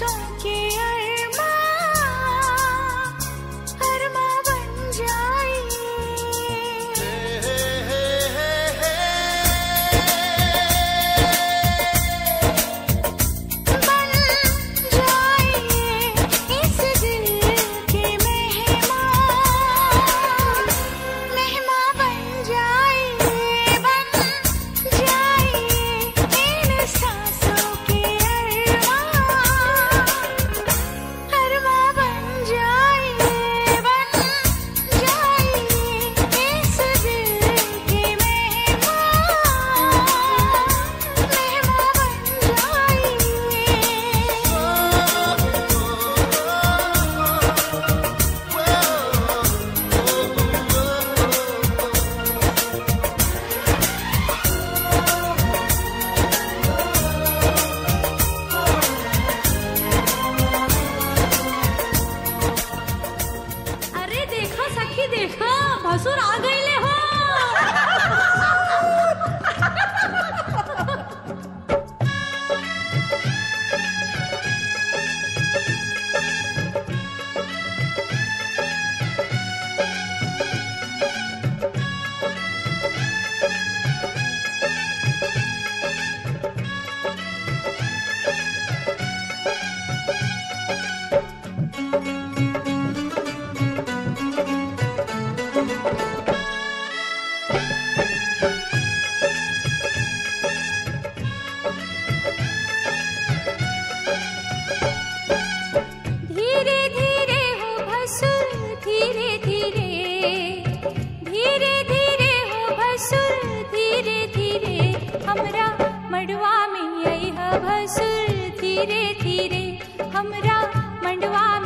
sorry. ಪಾಂಡುವಾ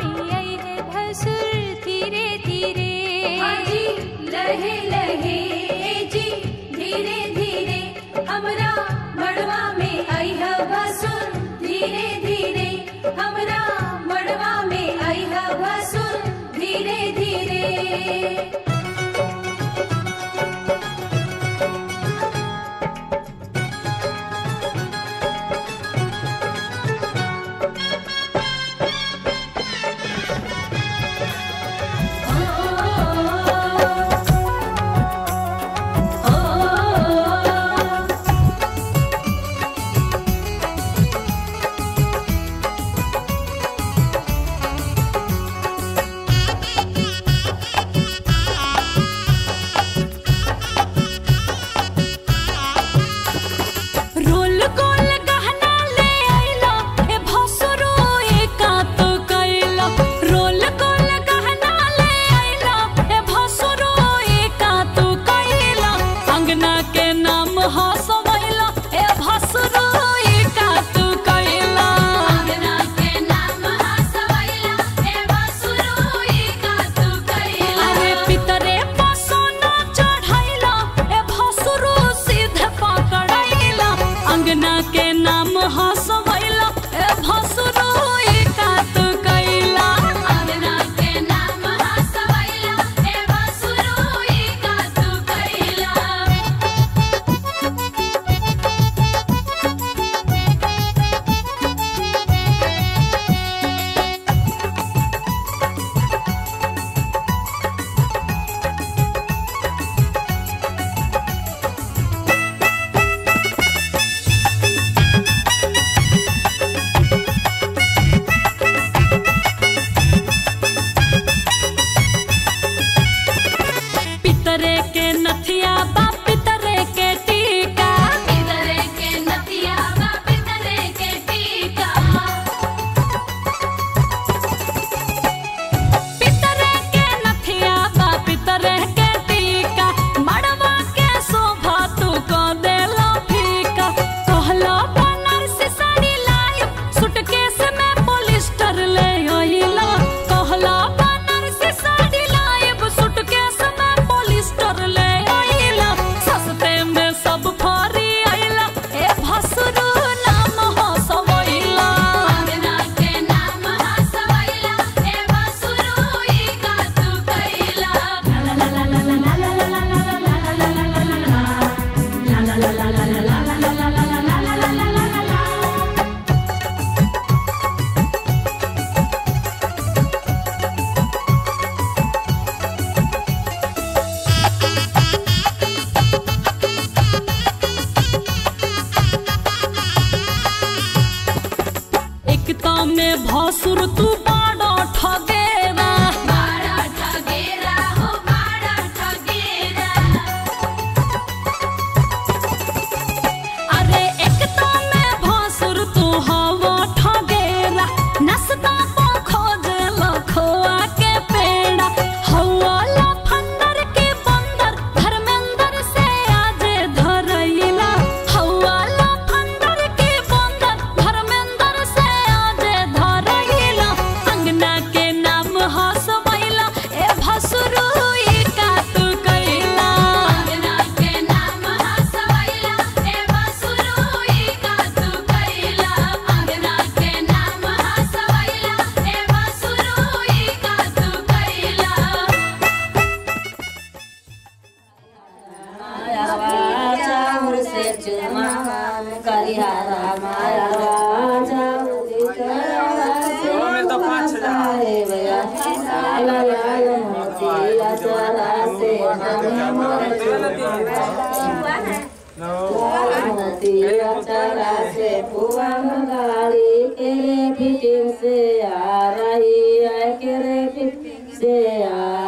अचरा से पुआ गाड़ी के फिटिंग से आ रही है के रे फिटिंग से आ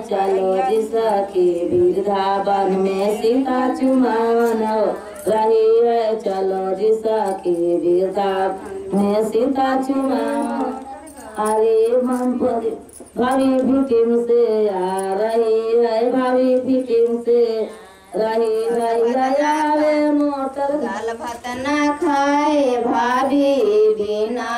चलो जिसा की वृंदावन में सीता चुमान हो रही है चलो जिसा की वृंदावन में सीता चुमान अरे मन पर भाभी फिटिंग से आ रही है भाभी फिटिंग से रही रही रयावे मोटर गाल भात खाए, भाभी बिना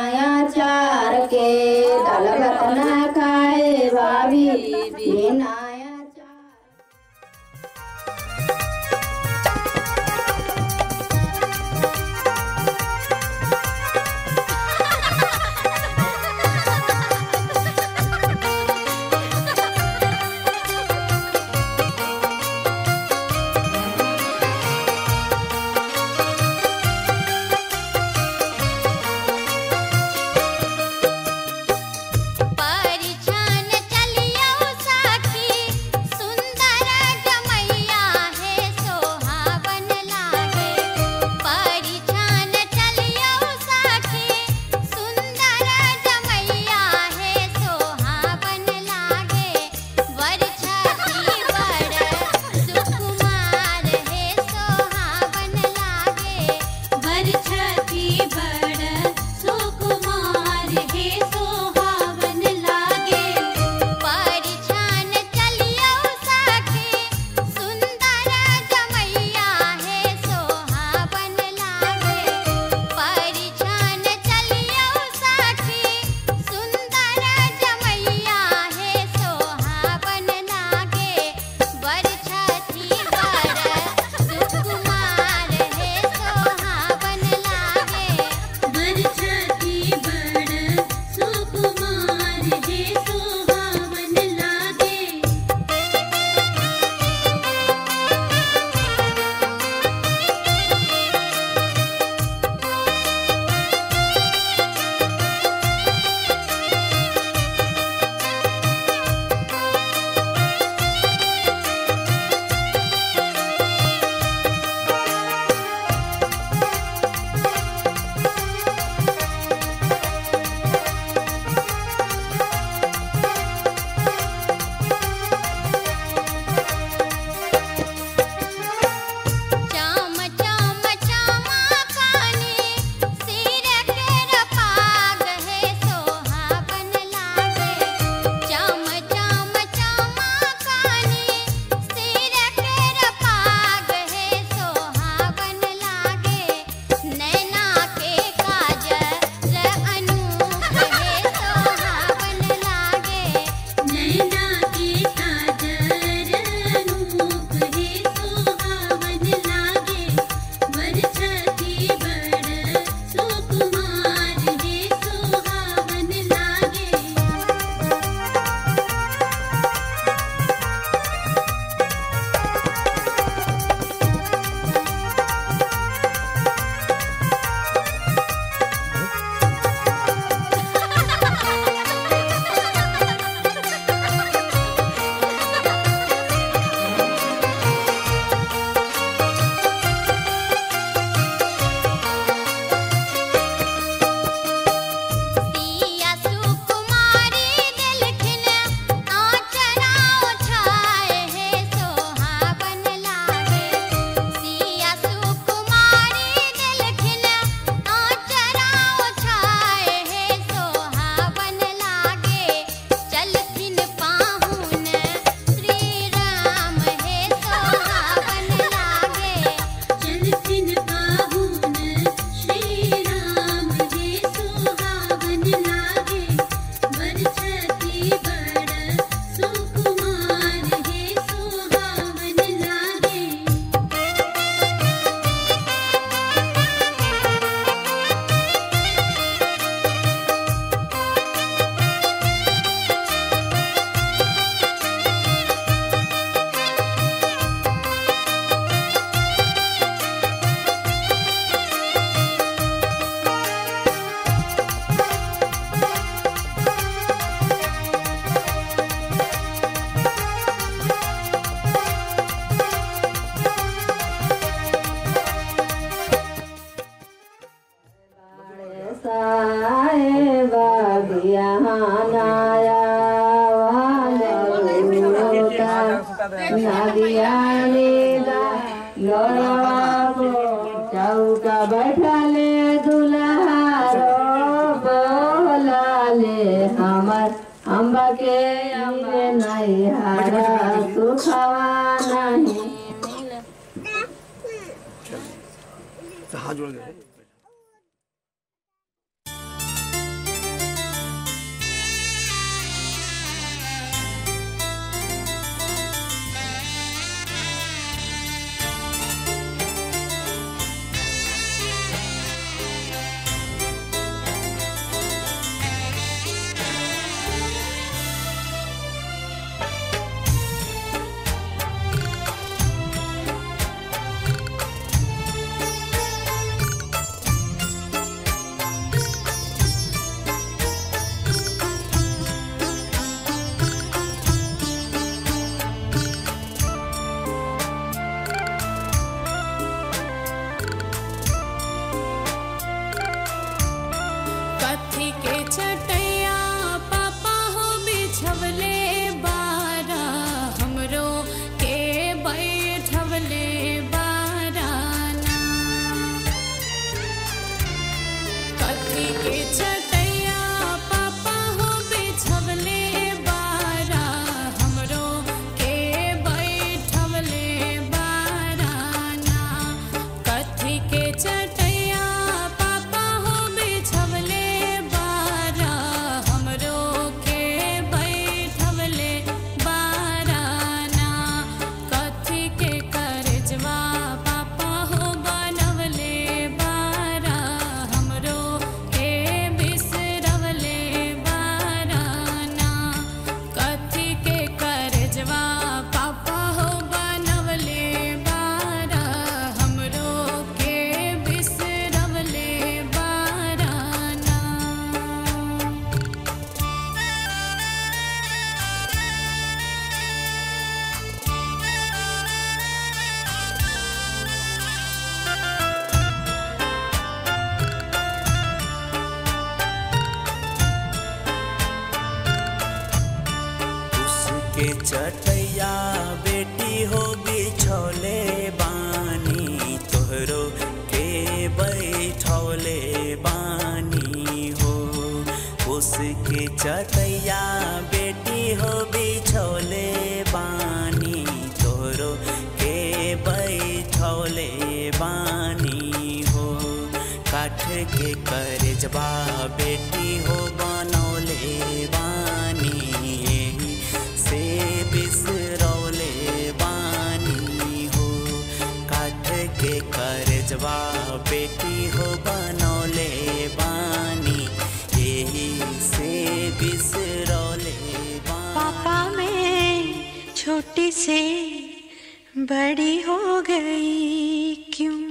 好那你。没了这了 के करजबा बेटी हो बनौले बानी से बिसरौले बानी हो। काट के करजबा बेटी हो बनौले बानी यही से बिसरौले पापा मैं छोटी से बड़ी हो गई, क्यों?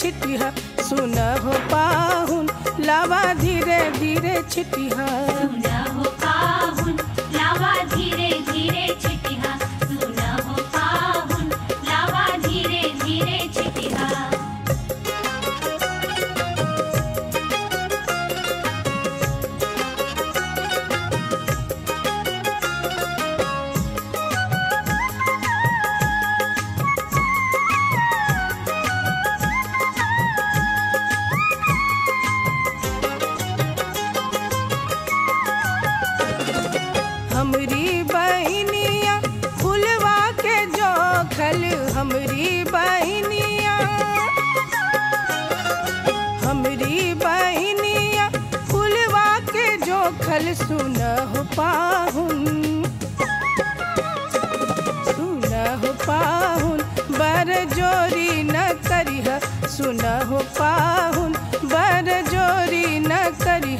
छिटिया सुन हो पाहुन, लावा धीरे धीरे छिटिया सुन हो पाहुन, लावा धीरे धीरे छिटिह सुन सुनह पाहुन। हो पाहुन, बर जोरी न करी करिह। हो पाहुन, बर जोरी न करी